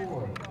Happy